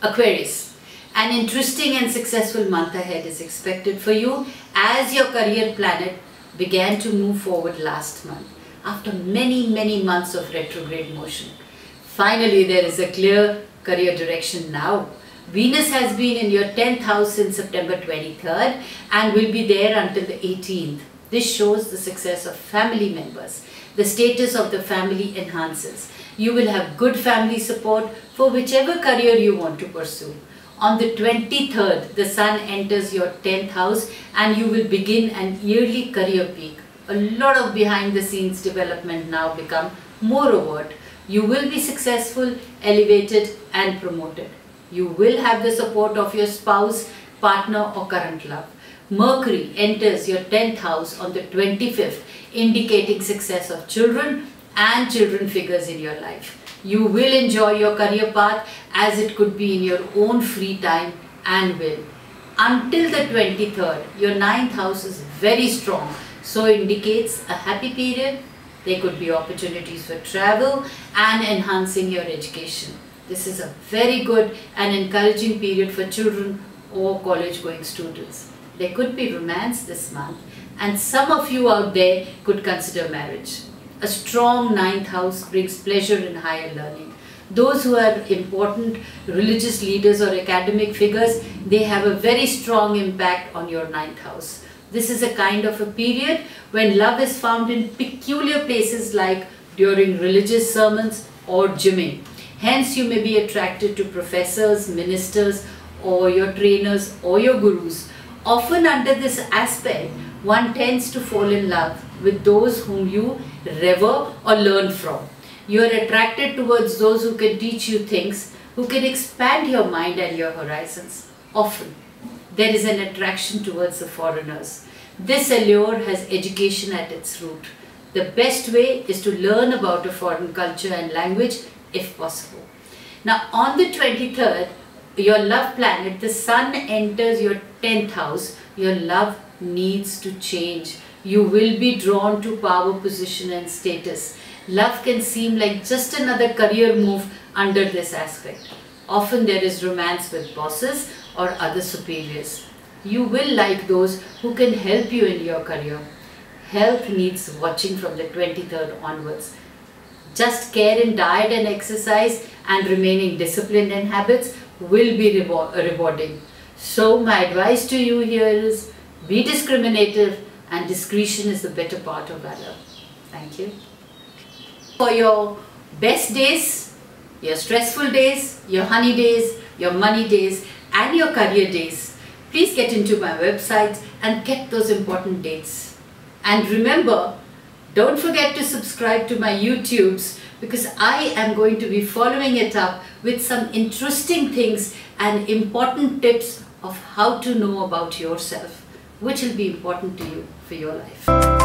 Aquarius, an interesting and successful month ahead is expected for you as your career planet began to move forward last month after many, many months of retrograde motion. Finally, there is a clear career direction now. Venus has been in your 10th house since September 23rd and will be there until the 18th. This shows the success of family members. The status of the family enhances. You will have good family support for whichever career you want to pursue. On the 23rd, the sun enters your 10th house and you will begin an yearly career peak. A lot of behind the scenes development now become more overt. You will be successful, elevated and promoted. You will have the support of your spouse, partner or current love. Mercury enters your 10th house on the 25th, indicating success of children and children figures in your life. You will enjoy your career path as it could be in your own free time and will. Until the 23rd, your 9th house is very strong, so indicates a happy period. There could be opportunities for travel and enhancing your education. This is a very good and encouraging period for children or college going students. There could be romance this month and some of you out there could consider marriage. A strong ninth house brings pleasure in higher learning. Those who are important religious leaders or academic figures, they have a very strong impact on your ninth house. This is a kind of a period when love is found in peculiar places like during religious sermons or gymming. Hence you may be attracted to professors, ministers or your trainers or your gurus. Often under this aspect, one tends to fall in love with those whom you revere or learn from. You are attracted towards those who can teach you things, who can expand your mind and your horizons. Often, there is an attraction towards the foreigners. This allure has education at its root. The best way is to learn about a foreign culture and language if possible. Now on the 23rd, your love planet, the sun enters your 10th house. Your love needs to change. You will be drawn to power, position and status. Love can seem like just another career move under this aspect. Often there is romance with bosses or other superiors. You will like those who can help you in your career. Health needs watching from the 23rd onwards. Just care in diet and exercise and remaining disciplined in habits will be rewarding. So my advice to you here is be discriminative and discretion is the better part of valor. Thank you. For your best days, your stressful days, your honey days, your money days and your career days, please get into my website and get those important dates. And remember, don't forget to subscribe to my YouTubes because I am going to be following it up with some interesting things and important tips of how to know about yourself which will be important to you for your life.